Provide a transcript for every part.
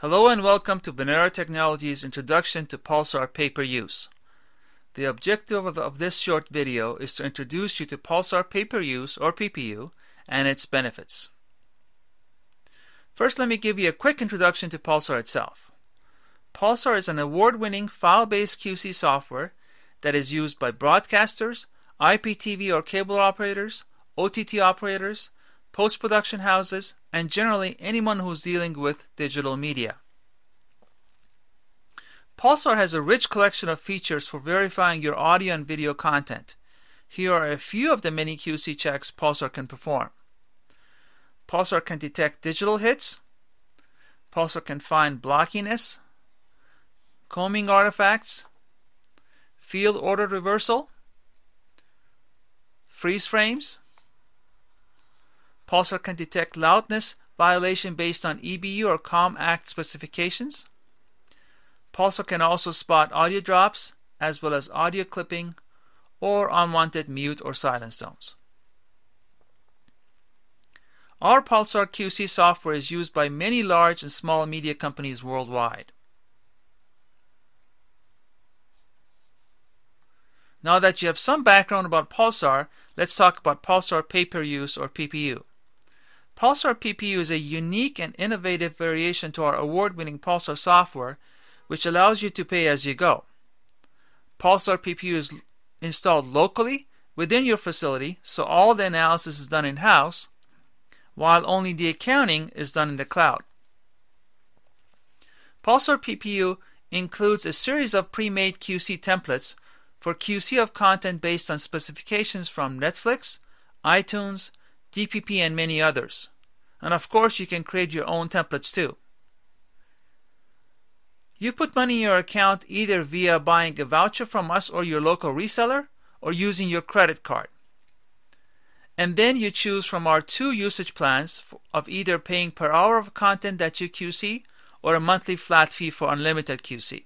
Hello and welcome to Venera Technologies Introduction to Pulsar Pay-Per-Use. The objective of, this short video is to introduce you to Pulsar Pay-Per-Use or PPU and its benefits. First let me give you a quick introduction to Pulsar itself. Pulsar is an award-winning file-based QC software that is used by broadcasters, IPTV or cable operators, OTT operators, post-production houses, and generally anyone who's dealing with digital media. Pulsar has a rich collection of features for verifying your audio and video content. Here are a few of the many QC checks Pulsar can perform. Pulsar can detect digital hits. Pulsar can find blockiness, combing artifacts, field order reversal, freeze frames, Pulsar can detect loudness violation based on EBU or CALM Act specifications. Pulsar can also spot audio drops as well as audio clipping or unwanted mute or silence zones. Our Pulsar QC software is used by many large and small media companies worldwide. Now that you have some background about Pulsar, let's talk about Pulsar Pay-Per-Use or PPU. Pulsar PPU is a unique and innovative variation to our award-winning Pulsar software, which allows you to pay as you go. Pulsar PPU is installed locally within your facility, so all the analysis is done in-house, while only the accounting is done in the cloud. Pulsar PPU includes a series of pre-made QC templates for QC of content based on specifications from Netflix, iTunes, DPP, and many others. And of course, you can create your own templates too. You put money in your account either via buying a voucher from us or your local reseller or using your credit card. And then you choose from our two usage plans of either paying per hour of content that you QC or a monthly flat fee for unlimited QC.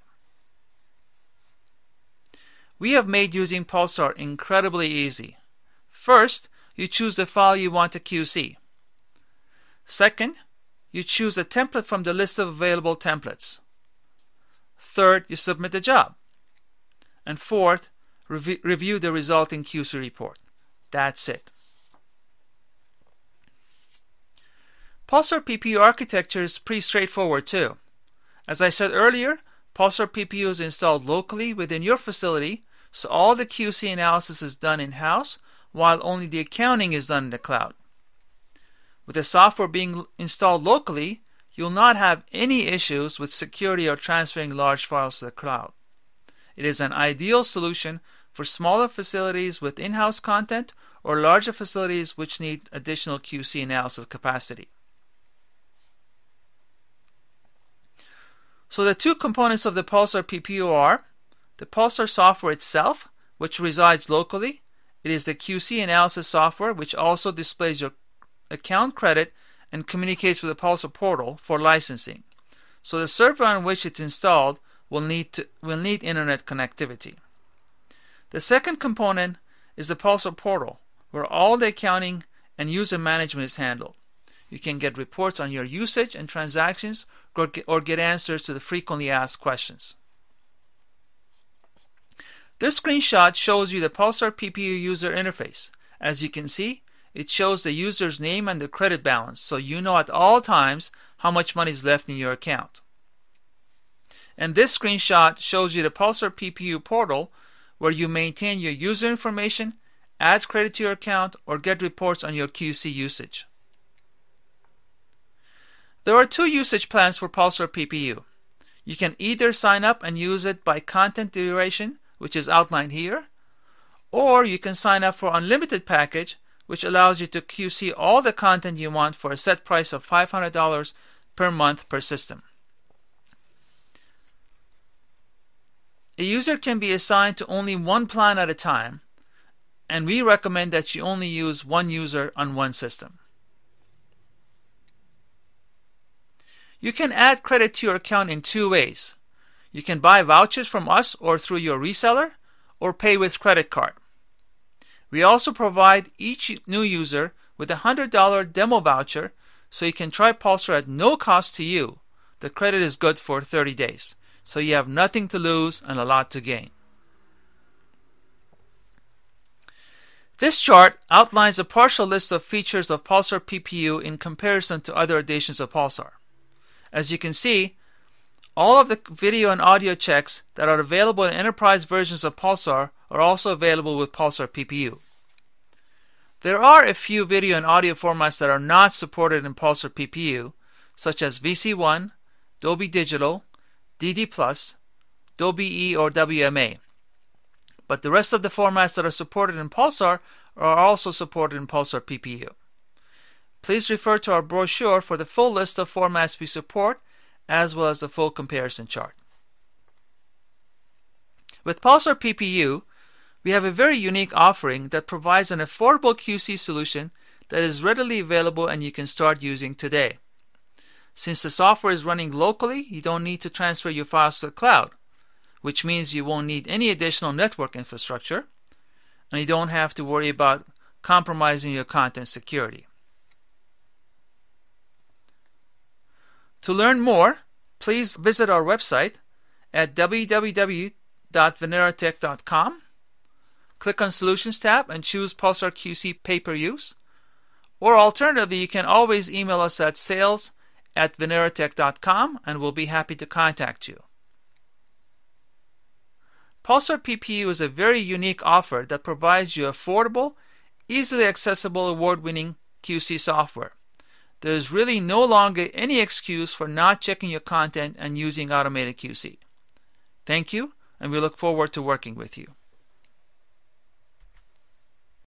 We have made using Pulsar incredibly easy. First, you choose the file you want to QC. Second, you choose a template from the list of available templates. Third, you submit the job. And fourth, rev review the resulting QC report. That's it. Pulsar PPU architecture is pretty straightforward too. As I said earlier, Pulsar PPU is installed locally within your facility, so all the QC analysis is done in-house while only the accounting is done in the cloud. With the software being installed locally, you'll not have any issues with security or transferring large files to the cloud. It is an ideal solution for smaller facilities with in-house content or larger facilities which need additional QC analysis capacity. So the two components of the Pulsar PPU are the Pulsar software itself, which resides locally, it is the QC analysis software which also displays your account credit and communicates with the Pulsar portal for licensing. So the server on which it's installed will need to, will need internet connectivity. The second component is the Pulsar portal where all the accounting and user management is handled. You can get reports on your usage and transactions or get, or get answers to the frequently asked questions. This screenshot shows you the Pulsar PPU user interface. As you can see, it shows the user's name and the credit balance, so you know at all times how much money is left in your account. And this screenshot shows you the Pulsar PPU portal where you maintain your user information, add credit to your account, or get reports on your QC usage. There are two usage plans for Pulsar PPU. You can either sign up and use it by content duration which is outlined here, or you can sign up for unlimited package, which allows you to QC all the content you want for a set price of $500 per month per system. A user can be assigned to only one plan at a time, and we recommend that you only use one user on one system. You can add credit to your account in two ways. You can buy vouchers from us or through your reseller or pay with credit card. We also provide each new user with a $100 demo voucher so you can try Pulsar at no cost to you, the credit is good for 30 days. So you have nothing to lose and a lot to gain. This chart outlines a partial list of features of Pulsar PPU in comparison to other editions of Pulsar. As you can see, all of the video and audio checks that are available in enterprise versions of Pulsar are also available with Pulsar PPU. There are a few video and audio formats that are not supported in Pulsar PPU, such as VC1, Dolby Digital, DD+, Dolby E or WMA. But the rest of the formats that are supported in Pulsar are also supported in Pulsar PPU. Please refer to our brochure for the full list of formats we support, as well as the full comparison chart. With Pulsar PPU, we have a very unique offering that provides an affordable QC solution that is readily available and you can start using today. Since the software is running locally, you don't need to transfer your files to the cloud, which means you won't need any additional network infrastructure, and you don't have to worry about compromising your content security. To learn more, please visit our website at www.veneratech.com. Click on Solutions tab and choose Pulsar QC Pay Per Use. Or alternatively, you can always email us at sales at veneratech.com and we'll be happy to contact you. Pulsar PPU is a very unique offer that provides you affordable, easily accessible, award winning QC software. There is really no longer any excuse for not checking your content and using automated QC. Thank you, and we look forward to working with you.